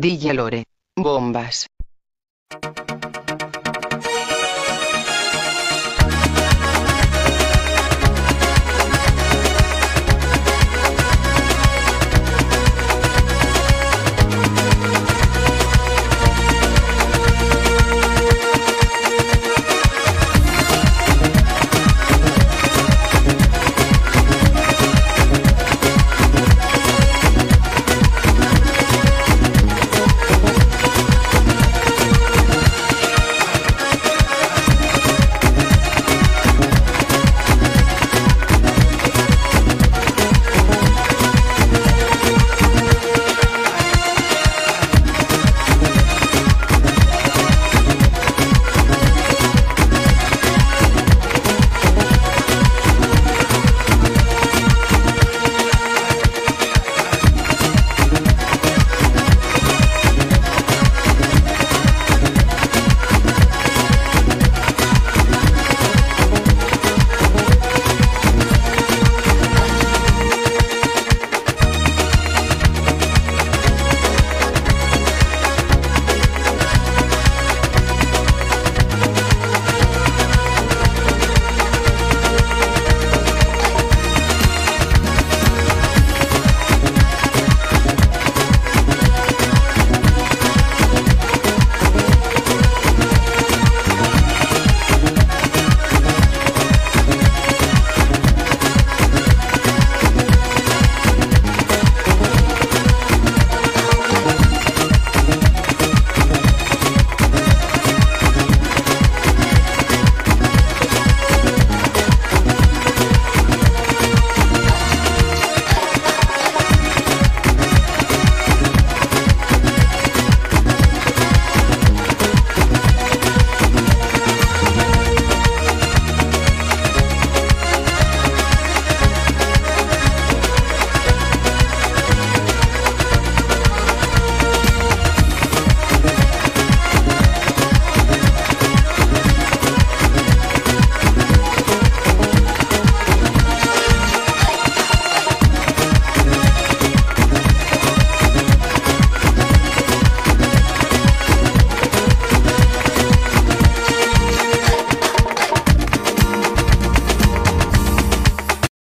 DJ Lore. Bombas.